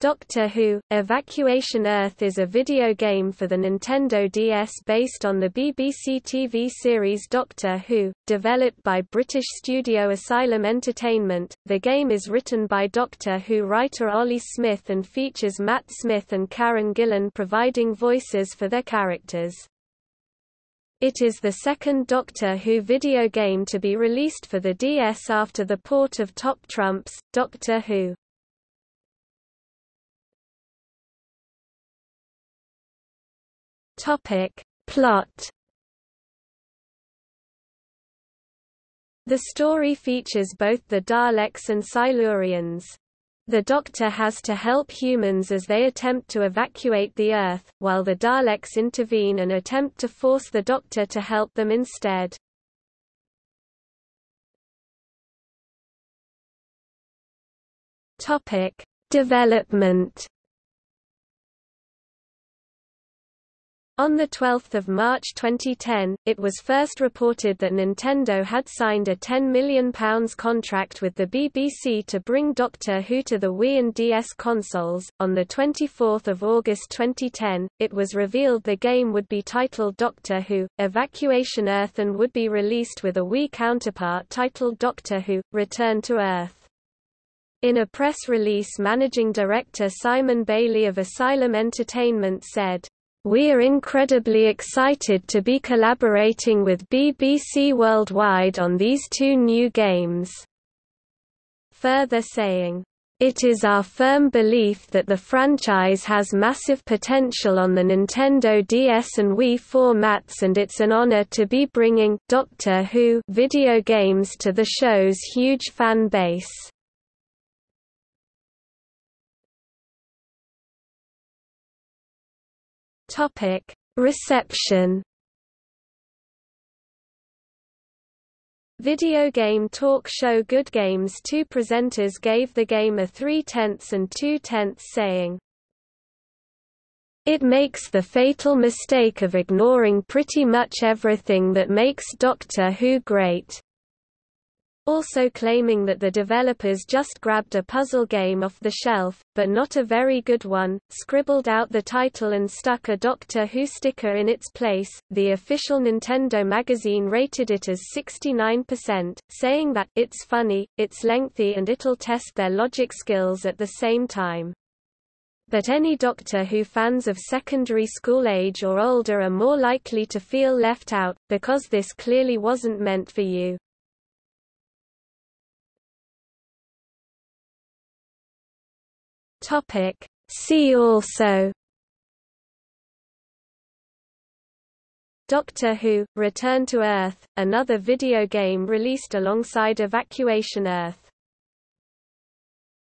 Doctor Who – Evacuation Earth is a video game for the Nintendo DS based on the BBC TV series Doctor Who, developed by British studio Asylum Entertainment. The game is written by Doctor Who writer Oli Smith and features Matt Smith and Karen Gillan providing voices for their characters. It is the second Doctor Who video game to be released for the DS after the port of Top Trumps, Doctor Who. Topic. Plot The story features both the Daleks and Silurians. The Doctor has to help humans as they attempt to evacuate the Earth, while the Daleks intervene and attempt to force the Doctor to help them instead. Topic: Development On 12 March 2010, it was first reported that Nintendo had signed a £10 million contract with the BBC to bring Doctor Who to the Wii and DS consoles. On 24 August 2010, it was revealed the game would be titled Doctor Who, Evacuation Earth and would be released with a Wii counterpart titled Doctor Who, Return to Earth. In a press release managing director Simon Bailey of Asylum Entertainment said, we're incredibly excited to be collaborating with BBC Worldwide on these two new games." Further saying, it is our firm belief that the franchise has massive potential on the Nintendo DS and Wii formats and it's an honor to be bringing Doctor Who video games to the show's huge fan base. Topic: Reception. Video game talk show Good Game's two presenters gave the game a 3 tenths and 2 tenths saying, It makes the fatal mistake of ignoring pretty much everything that makes Doctor Who great also claiming that the developers just grabbed a puzzle game off the shelf, but not a very good one, scribbled out the title and stuck a Doctor Who sticker in its place. The official Nintendo magazine rated it as 69%, saying that it's funny, it's lengthy and it'll test their logic skills at the same time but any Doctor Who fans of secondary school age or older are more likely to feel left out, because this clearly wasn't meant for you. Topic. See also Doctor Who – Return to Earth, another video game released alongside Evacuation Earth